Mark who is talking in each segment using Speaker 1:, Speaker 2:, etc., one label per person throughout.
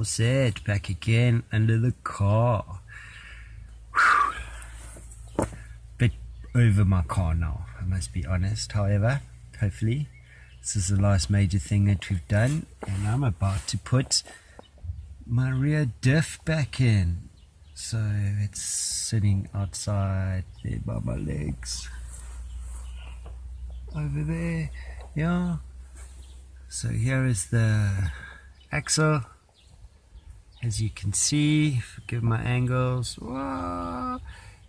Speaker 1: How's it? Back again under the car. Bit over my car now, I must be honest. However, hopefully, this is the last major thing that we've done, and I'm about to put my rear diff back in. So it's sitting outside there by my legs. Over there, yeah. So here is the axle. As you can see, forgive my angles. Whoa.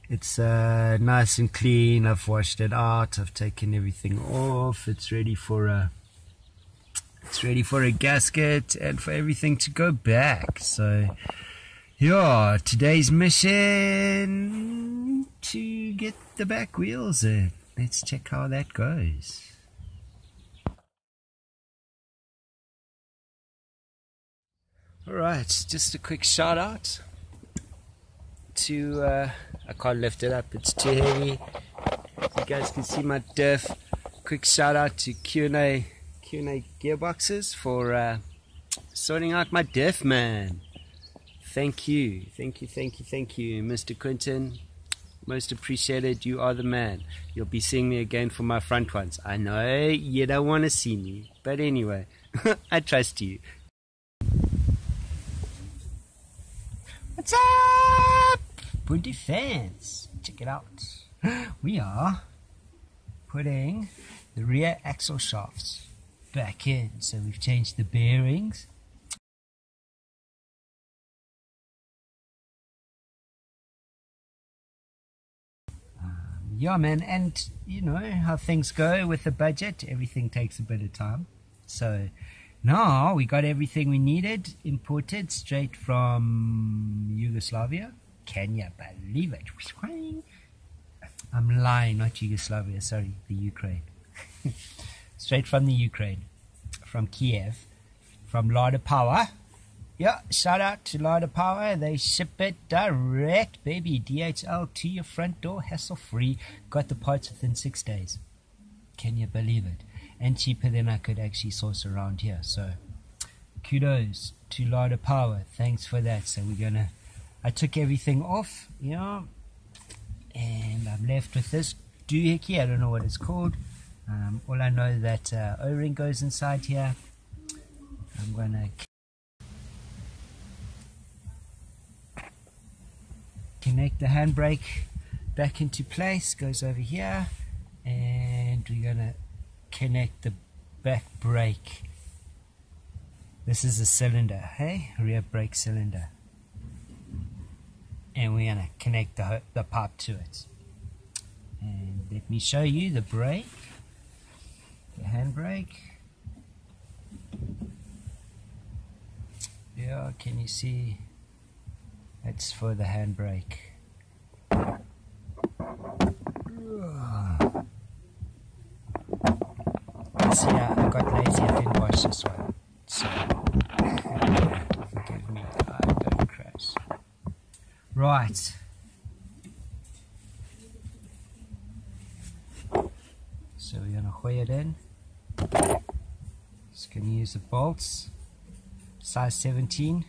Speaker 1: It's uh, nice and clean. I've washed it out. I've taken everything off. It's ready for a it's ready for a gasket and for everything to go back. So, yeah, today's mission to get the back wheels in. Let's check how that goes. Alright, just a quick shout out to, uh, I can't lift it up, it's too heavy. You guys can see my diff. Quick shout out to Q&A Q&A gearboxes for uh, sorting out my diff, man. Thank you, thank you, thank you, thank you, Mr. Quinton. Most appreciated. You are the man. You'll be seeing me again for my front ones. I know you don't want to see me, but anyway, I trust you. What's up, Bundu fans? Check it out. We are putting the rear axle shafts back in. So we've changed the bearings. Um, yeah, man, and you know how things go with the budget. Everything takes a bit of time. So now we got everything we needed imported straight from Yugoslavia. Can you believe it? I'm lying, not Yugoslavia, sorry, the Ukraine. straight from the Ukraine, from Kiev, from Lada Power. Yeah, shout out to Lada Power. They ship it direct, baby. DHL to your front door, hassle free. Got the parts within six days. Can you believe it? And cheaper than I could actually source around here. So, kudos to Lada Power. Thanks for that. So, we're gonna. I took everything off, you know, and I'm left with this doohickey. I don't know what it's called. Um, all I know that uh, O-ring goes inside here. I'm to connect the handbrake back into place, goes over here, and connect the back brake. This is a cylinder, hey, rear brake cylinder. And we're going to connect the, the pipe to it. And let me show you the brake the handbrake. Yeah, can you see? It's for the handbrake. See, I got lazy, I didn't wash this one. So, forgive me, I don't crash. Right. So we're going to weigh it in. Just going to use the bolts, size 17.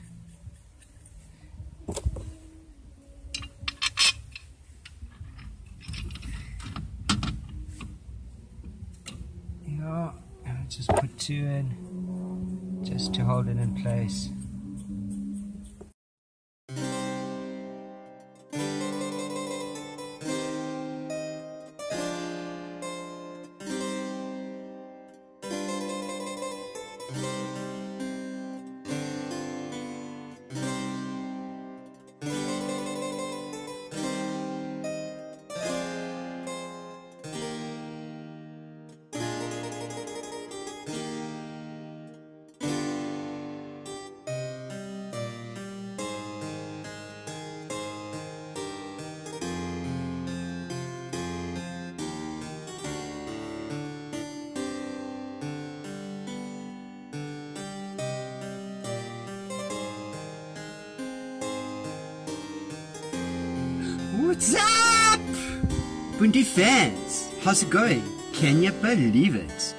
Speaker 1: Yeah, and just put two in just to hold it in place. What's up? Bundu fans, how's it going? Can you believe it?